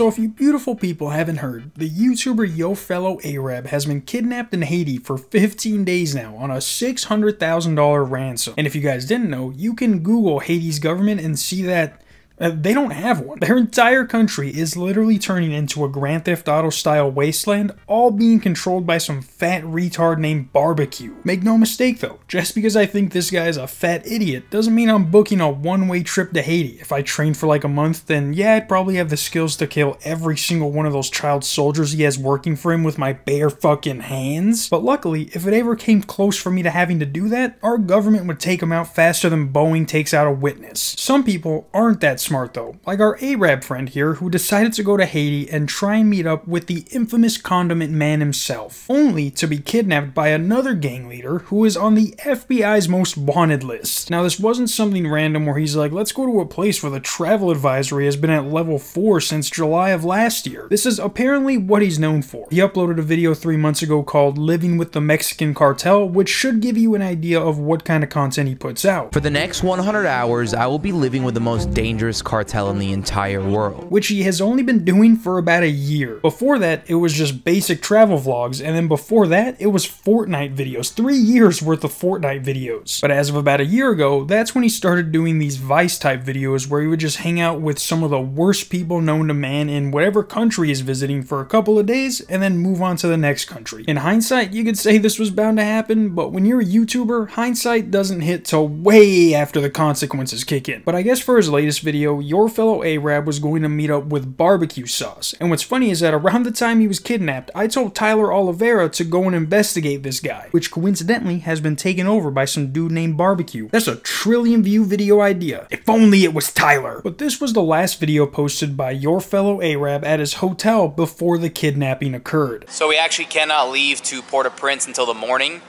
So if you beautiful people haven't heard, the YouTuber YourFellowArab has been kidnapped in Haiti for 15 days now on a $600,000 ransom. And if you guys didn't know, you can Google Haiti's government and see that Uh, they don't have one. Their entire country is literally turning into a Grand Theft Auto style wasteland, all being controlled by some fat retard named Barbecue. Make no mistake though, just because I think this guy is a fat idiot doesn't mean I'm booking a one way trip to Haiti. If I train for like a month, then yeah, I'd probably have the skills to kill every single one of those child soldiers he has working for him with my bare fucking hands. But luckily, if it ever came close for me to having to do that, our government would take him out faster than Boeing takes out a witness. Some people aren't that smart though, like our Arab friend here who decided to go to Haiti and try and meet up with the infamous condiment man himself, only to be kidnapped by another gang leader who is on the FBI's most wanted list. Now this wasn't something random where he's like, let's go to a place where the travel advisory has been at level 4 since July of last year. This is apparently what he's known for. He uploaded a video three months ago called Living with the Mexican Cartel, which should give you an idea of what kind of content he puts out. For the next 100 hours, I will be living with the most dangerous cartel in the entire world. which he has only been doing for about a year. Before that, it was just basic travel vlogs, and then before that, it was Fortnite videos. Three years worth of Fortnite videos. But as of about a year ago, that's when he started doing these Vice type videos where he would just hang out with some of the worst people known to man in whatever country he's visiting for a couple of days, and then move on to the next country. In hindsight, you could say this was bound to happen, but when you're a YouTuber, hindsight doesn't hit till way after the consequences kick in. But I guess for his latest video, your fellow Arab was going to meet up with barbecue sauce. And what's funny is that around the time he was kidnapped, I told Tyler Oliveira to go and investigate this guy, which coincidentally has been taken over by some dude named Barbecue. That's a trillion view video idea. If only it was Tyler. But this was the last video posted by your fellow Arab at his hotel before the kidnapping occurred. So we actually cannot leave to Port-au-Prince until the morning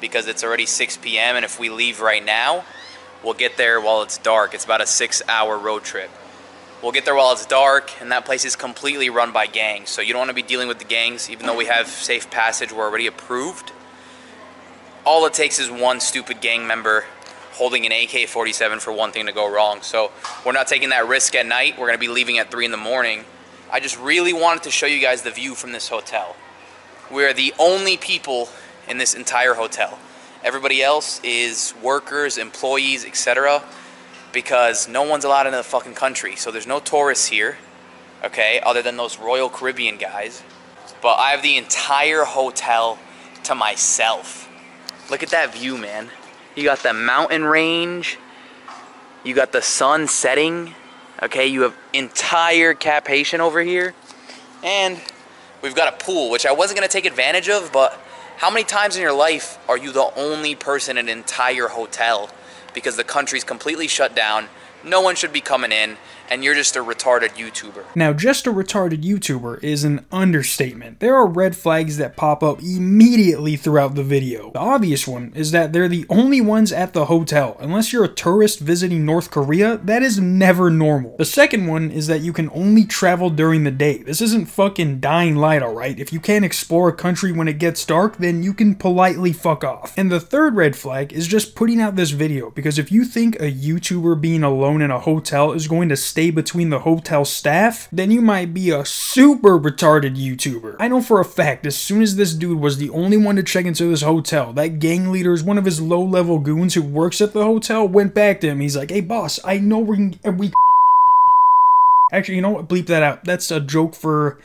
because it's already 6 p.m. and if we leave right now, we'll get there while it's dark. It's about a six-hour road trip. We'll get there while it's dark, and that place is completely run by gangs. So you don't want to be dealing with the gangs, even though we have safe passage. We're already approved. All it takes is one stupid gang member holding an AK-47 for one thing to go wrong. So we're not taking that risk at night. We're going to be leaving at 3 in the morning. I just really wanted to show you guys the view from this hotel. We're the only people in this entire hotel. Everybody else is workers, employees, etc. Because no one's allowed into the fucking country. So there's no tourists here, okay, other than those Royal Caribbean guys. But I have the entire hotel to myself. Look at that view, man. You got the mountain range. You got the sun setting. Okay, you have entire Cap-Haïtien over here. And we've got a pool, which I wasn't going to take advantage of, but how many times in your life are you the only person in an entire hotel because the country's completely shut down, no one should be coming in, and you're just a retarded YouTuber? Now, just a retarded YouTuber is an understatement. There are red flags that pop up immediately throughout the video. The obvious one is that they're the only ones at the hotel. Unless you're a tourist visiting North Korea, that is never normal. The second one is that you can only travel during the day. This isn't fucking dying light, alright? If you can't explore a country when it gets dark, then you can politely fuck off. And the third red flag is just putting out this video, because if you think a YouTuber being alone in a hotel is going to stay between the hotel staff, then you might be a super retarded YouTuber. I know for a fact, as soon as this dude was the only one to check into this hotel, that gang leader is one of his low level goons who works at the hotel, went back to him. He's like, hey boss, I know we can, we Actually, you know what? Bleep that out. That's a joke for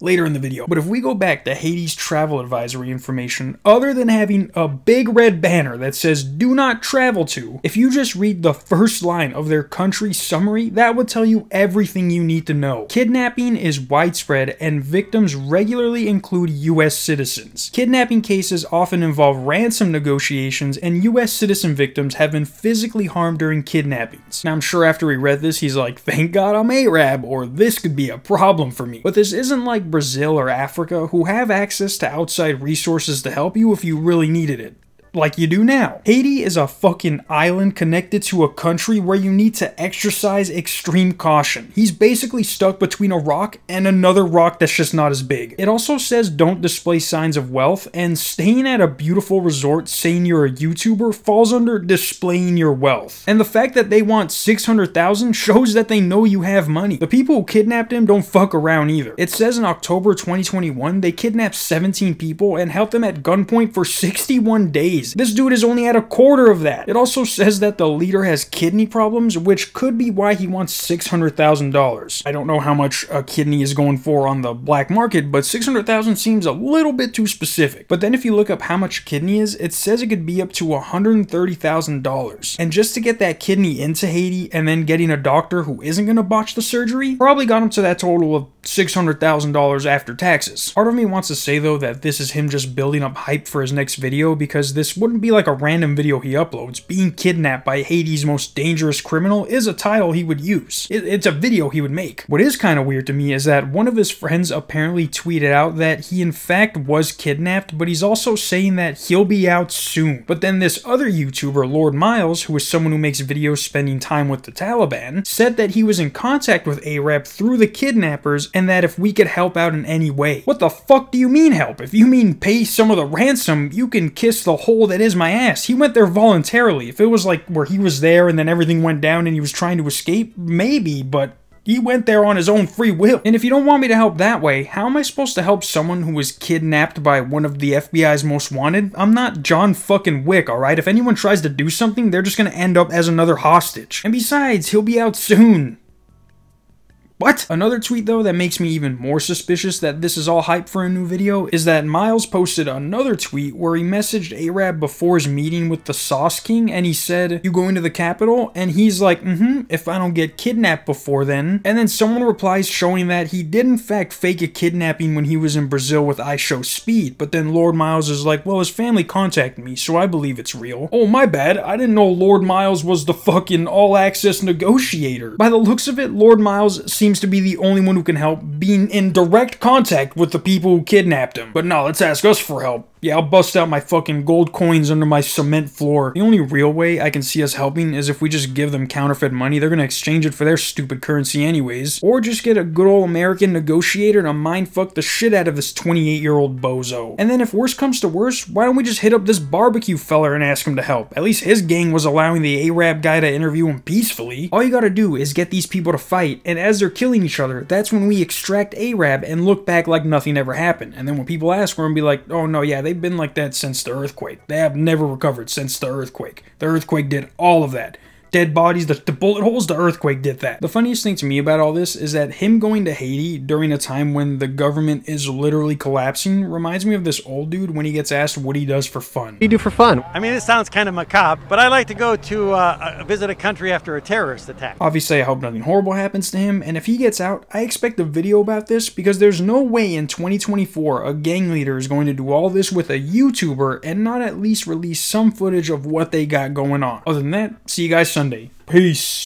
later in the video. But if we go back to Haiti's travel advisory information, other than having a big red banner that says do not travel to, if you just read the first line of their country summary, that would tell you everything you need to know. Kidnapping is widespread and victims regularly include US citizens. Kidnapping cases often involve ransom negotiations and US citizen victims have been physically harmed during kidnappings. Now I'm sure after he read this he's like, thank god I'm Arab or this could be a problem for me. But this isn't like Brazil or Africa who have access to outside resources to help you if you really needed it like you do now. Haiti is a fucking island connected to a country where you need to exercise extreme caution. He's basically stuck between a rock and another rock that's just not as big. It also says don't display signs of wealth, and staying at a beautiful resort saying you're a YouTuber falls under displaying your wealth. And the fact that they want 600,000 shows that they know you have money. The people who kidnapped him don't fuck around either. It says in October 2021 they kidnapped 17 people and held them at gunpoint for 61 days. This dude is only at a quarter of that. It also says that the leader has kidney problems, which could be why he wants $600,000. I don't know how much a kidney is going for on the black market, but 600,000 seems a little bit too specific. But then if you look up how much kidney is, it says it could be up to $130,000. And just to get that kidney into Haiti and then getting a doctor who isn't going to botch the surgery, probably got him to that total of $600,000 after taxes. Part of me wants to say though that this is him just building up hype for his next video because this wouldn't be like a random video he uploads. Being kidnapped by Haiti's most dangerous criminal is a title he would use. It, it's a video he would make. What is kind of weird to me is that one of his friends apparently tweeted out that he in fact was kidnapped, but he's also saying that he'll be out soon. But then this other YouTuber, Lord Miles, who is someone who makes videos spending time with the Taliban, said that he was in contact with Arab through the kidnappers and that if we could help out in any way. What the fuck do you mean help? If you mean pay some of the ransom, you can kiss the hole that is my ass. He went there voluntarily. If it was like where he was there and then everything went down and he was trying to escape, maybe, but he went there on his own free will. And if you don't want me to help that way, how am I supposed to help someone who was kidnapped by one of the FBI's most wanted? I'm not John fucking Wick, alright? If anyone tries to do something, they're just gonna end up as another hostage. And besides, he'll be out soon. What? Another tweet though that makes me even more suspicious that this is all hype for a new video is that Miles posted another tweet where he messaged Arab before his meeting with the Sauce King and he said, You going to the capital? And he's like, mm hmm, if I don't get kidnapped before then. And then someone replies showing that he did in fact fake a kidnapping when he was in Brazil with IShowSpeed, but then Lord Miles is like, Well, his family contacted me, so I believe it's real. Oh, my bad, I didn't know Lord Miles was the fucking all access negotiator. By the looks of it, Lord Miles seems seems to be the only one who can help, being in direct contact with the people who kidnapped him. But no, let's ask us for help. Yeah, I'll bust out my fucking gold coins under my cement floor. The only real way I can see us helping is if we just give them counterfeit money. They're gonna exchange it for their stupid currency anyways. Or just get a good old American negotiator to mindfuck the shit out of this 28 year old bozo. And then if worse comes to worse, why don't we just hit up this barbecue feller and ask him to help? At least his gang was allowing the Arab guy to interview him peacefully. All you gotta do is get these people to fight, and as they're killing each other, that's when we extract Arab and look back like nothing ever happened. And then when people ask, we're gonna be like, oh no, yeah, they've been like that since the earthquake. They have never recovered since the earthquake. The earthquake did all of that dead bodies, the, the bullet holes, the earthquake did that. The funniest thing to me about all this is that him going to Haiti during a time when the government is literally collapsing reminds me of this old dude when he gets asked what he does for fun. What do you do for fun? I mean, it sounds kind of macabre, but I like to go to uh, visit a country after a terrorist attack. Obviously, I hope nothing horrible happens to him, and if he gets out, I expect a video about this because there's no way in 2024 a gang leader is going to do all this with a YouTuber and not at least release some footage of what they got going on. Other than that, see you guys Sunday. Peace.